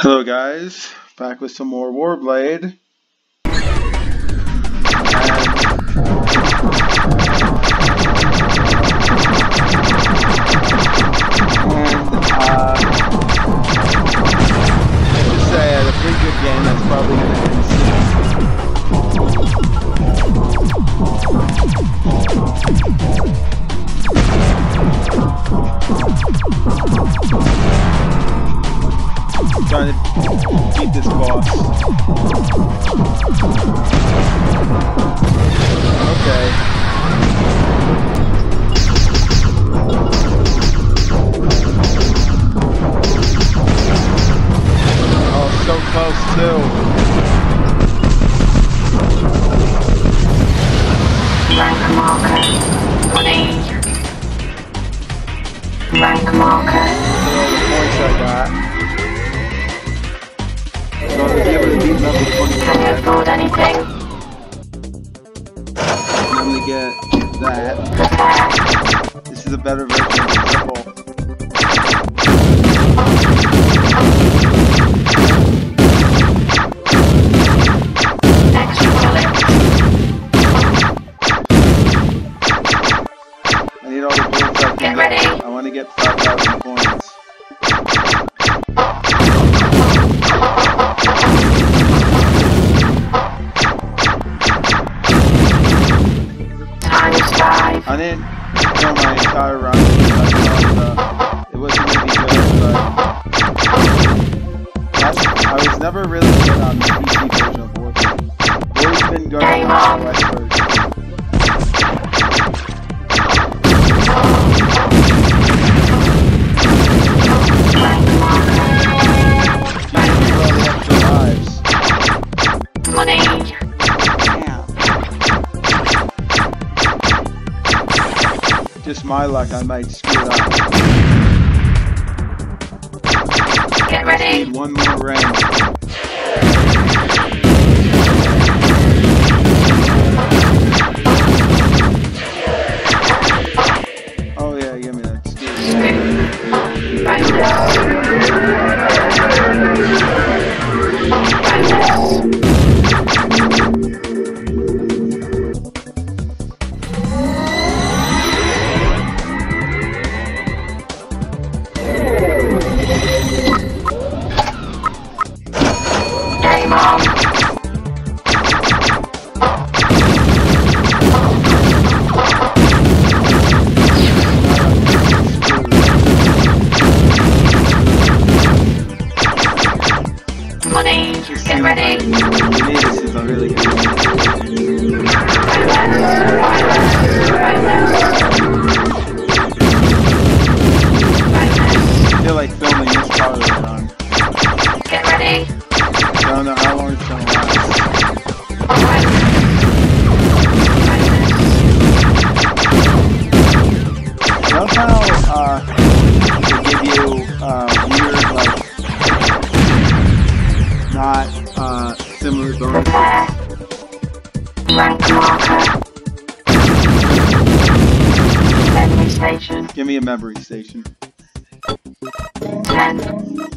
Hello guys, back with some more Warblade. And, uh, just say I had a pretty good game that's probably going to end 25. afford anything? I'm gonna get that. This is a better version of the bullets. I need all the bullets I can Get. I want to get 5,000 points. Never really good on the PC version of Warblade. Always been on Game the. OS version. Usually all the extra lives. Money. Just my luck, I might screw up. Get ready. Need one more round. Ciao, ciao. Uh, weird, like, not uh, similar bonuses. Rank marker. Memory station. Give me a memory station. 10,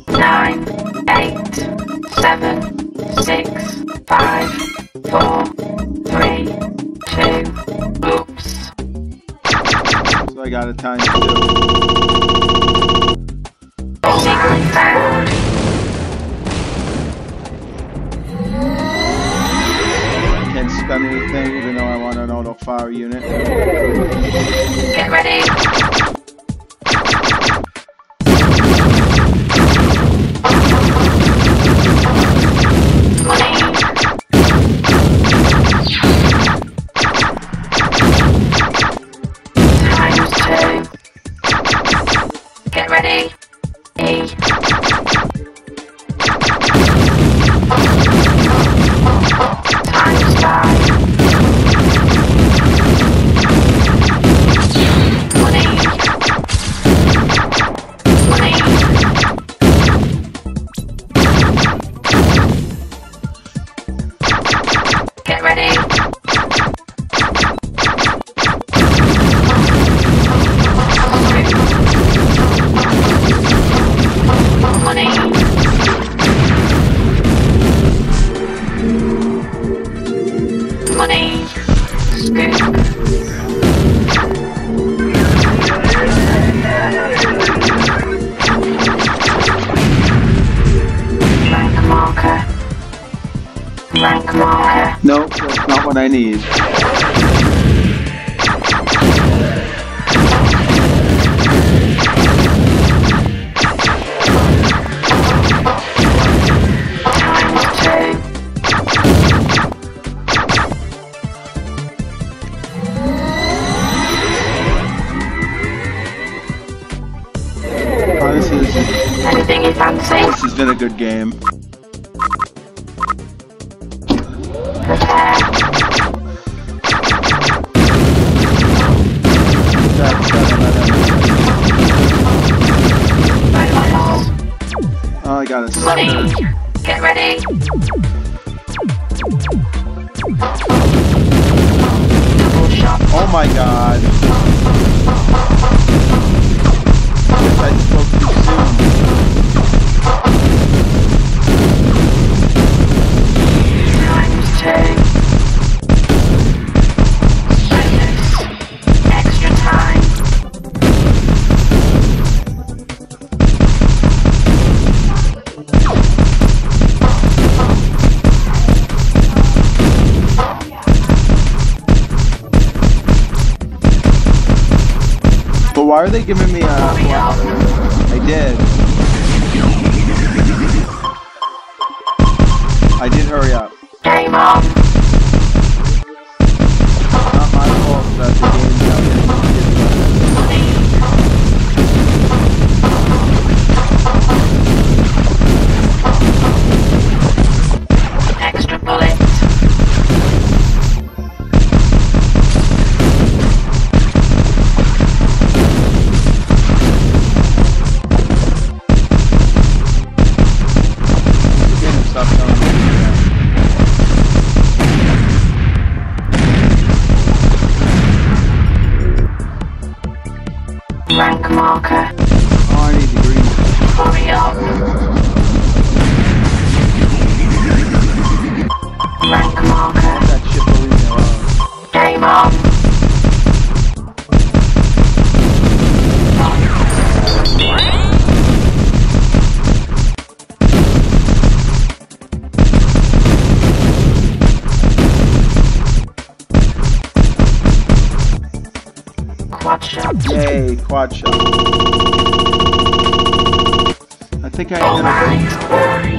9, 8, 7, 6, 5, 4, 3, 2, oops. So I got a time two. Nope, that's not what I need. Oh, this is Anything you fancy? this has been a good game. Got Money. sucker. Get ready. Oh my god. Why are they giving me a... Hurry. I did. I did hurry up. Game on. Rank marker. I need the green. Hurry up. Rank marker. That shit will. Game on. Quad shot. I think I can Alright.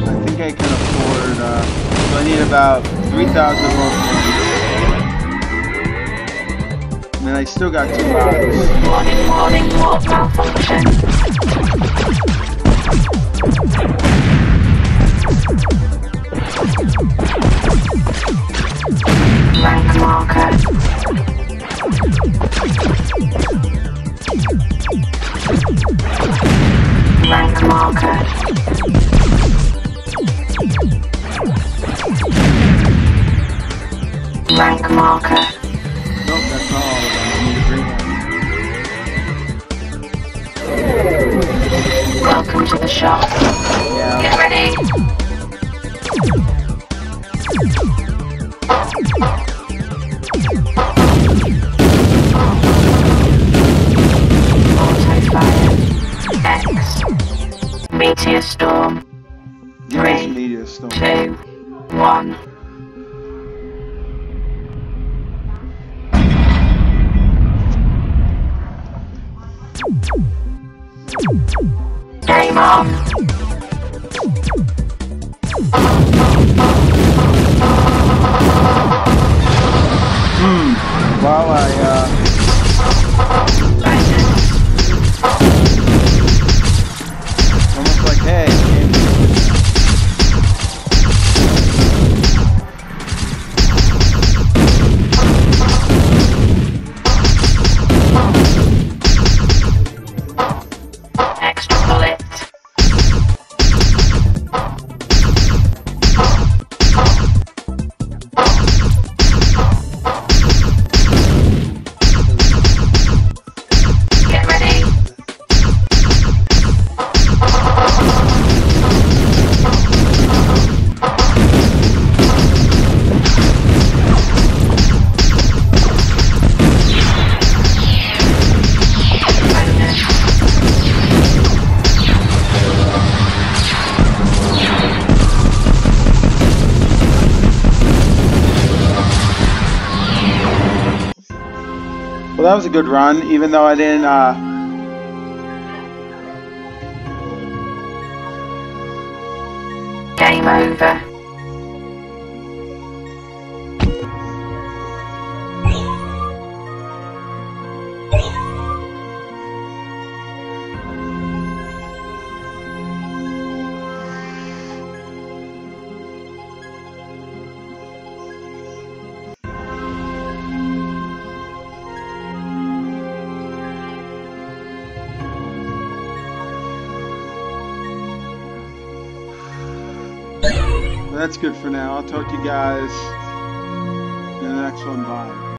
I think I can afford uh so I need about three thousand more points. And I still got two hours. Warning, marker. Nope, that's not all of them. Need one. Welcome to the shop. Yeah. Get ready. Meteor storm. Give me some Three. Meteor storm. Two. One. Game on. Well, that was a good run, even though I didn't. Uh, Game over. That's good for now. I'll talk to you guys in the next one. Bye.